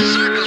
Circle.